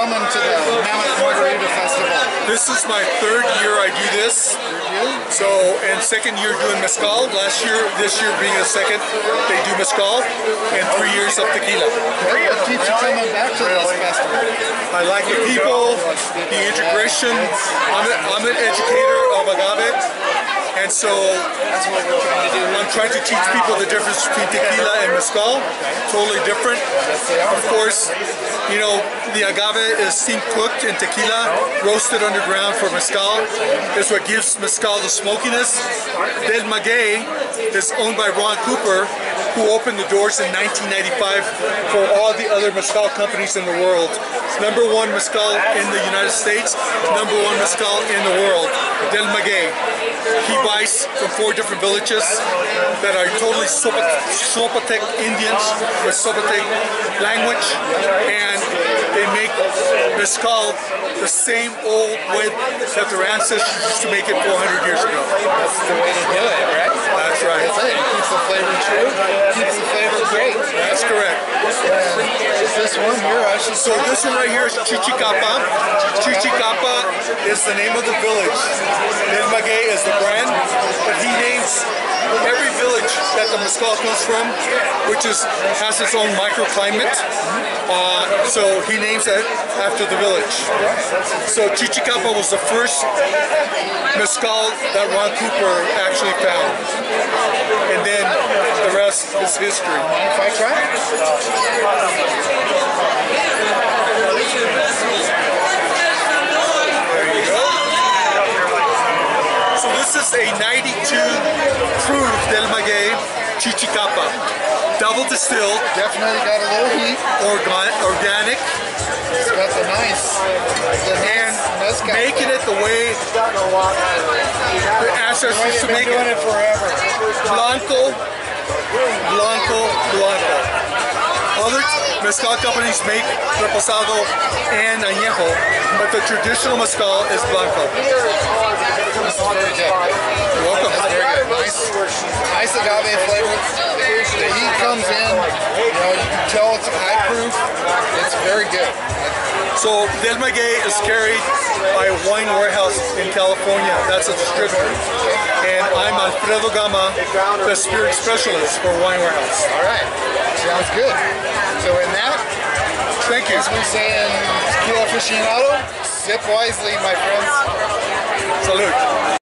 coming to the Mammoth Margarita Festival? This is my third year I do this. So, and second year doing mezcal. Last year, this year being the second, they do mezcal. And three years up tequila. What keeps you coming back to this festival? I like the people, the integration. I'm, a, I'm an educator of agave. And so... That's what we're trying to do Trying to teach people the difference between tequila and mezcal. Totally different. Of course, you know, the agave is steam cooked in tequila, roasted underground for mezcal. It's what gives mezcal the smokiness. Del Maguey is owned by Ron Cooper, who opened the doors in 1995 for all the other mezcal companies in the world. Number one mezcal in the United States, number one mezcal in the world. Del Maguey. He buys from four different villages that are totally Zapotec Indians with Zapotec language, and they make mezcal the same old way that their ancestors used to make it 400 years ago. That's the way to do it, right? That's right. That's it. It keeps the flavor true. Keeps the flavor. That's correct. Is this one here? So this one right here is Chichicapa. Chichicapa is the name of the village. Maguey is the brand, but he names every village that the mezcal comes from, which is has its own microclimate. Uh, so he names it after the village. So Chichicapa was the first mezcal that Ron Cooper actually found. And then the rest is history. If I? There you go. So this is a 92 proof Del Maguey Chichicapa. Double distilled, Definitely got a little heat. organ- organic, It's got the nice, the and nice making it the way the ancestors used to make doing it. it forever. Blanco, Blanco, Blanco. Other mezcal companies make reposado and añejo, but the traditional mezcal is Blanco. This is very good. You're welcome. Nice, nice agave flavor. Proof. It's very good. So Del Maguey is carried by a wine warehouse in California. That's a distributor. And I'm Alfredo Gama, the spirit specialist for Wine Warehouse. All right. Sounds good. So in that, Thank you. as we say in tequila aficionado, sip wisely, my friends. Salute.